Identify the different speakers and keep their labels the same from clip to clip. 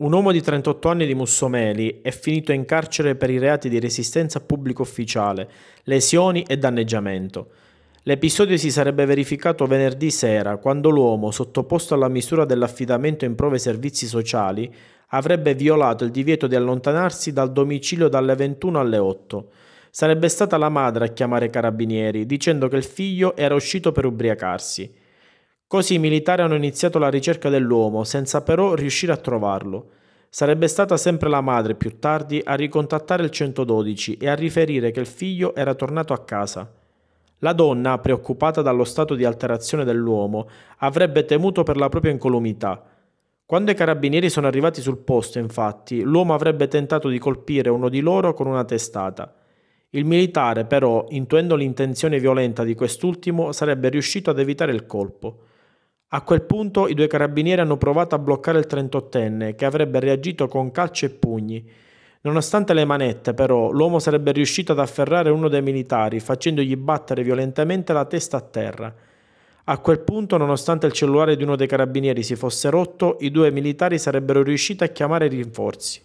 Speaker 1: Un uomo di 38 anni di Mussomeli è finito in carcere per i reati di resistenza pubblico ufficiale, lesioni e danneggiamento. L'episodio si sarebbe verificato venerdì sera, quando l'uomo, sottoposto alla misura dell'affidamento in prove servizi sociali, avrebbe violato il divieto di allontanarsi dal domicilio dalle 21 alle 8. Sarebbe stata la madre a chiamare i carabinieri, dicendo che il figlio era uscito per ubriacarsi. Così i militari hanno iniziato la ricerca dell'uomo, senza però riuscire a trovarlo. Sarebbe stata sempre la madre più tardi a ricontattare il 112 e a riferire che il figlio era tornato a casa. La donna, preoccupata dallo stato di alterazione dell'uomo, avrebbe temuto per la propria incolumità. Quando i carabinieri sono arrivati sul posto, infatti, l'uomo avrebbe tentato di colpire uno di loro con una testata. Il militare, però, intuendo l'intenzione violenta di quest'ultimo, sarebbe riuscito ad evitare il colpo. A quel punto i due carabinieri hanno provato a bloccare il 38enne, che avrebbe reagito con calci e pugni. Nonostante le manette, però, l'uomo sarebbe riuscito ad afferrare uno dei militari, facendogli battere violentemente la testa a terra. A quel punto, nonostante il cellulare di uno dei carabinieri si fosse rotto, i due militari sarebbero riusciti a chiamare rinforzi.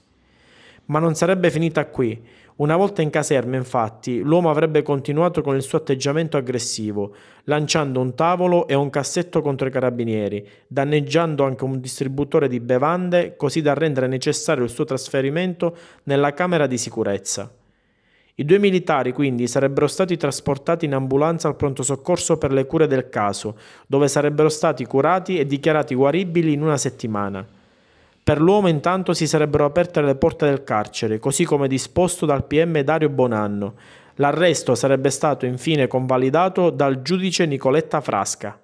Speaker 1: Ma non sarebbe finita qui. Una volta in caserma, infatti, l'uomo avrebbe continuato con il suo atteggiamento aggressivo, lanciando un tavolo e un cassetto contro i carabinieri, danneggiando anche un distributore di bevande, così da rendere necessario il suo trasferimento nella camera di sicurezza. I due militari quindi sarebbero stati trasportati in ambulanza al pronto soccorso per le cure del caso, dove sarebbero stati curati e dichiarati guaribili in una settimana. Per l'uomo intanto si sarebbero aperte le porte del carcere, così come disposto dal PM Dario Bonanno. L'arresto sarebbe stato infine convalidato dal giudice Nicoletta Frasca.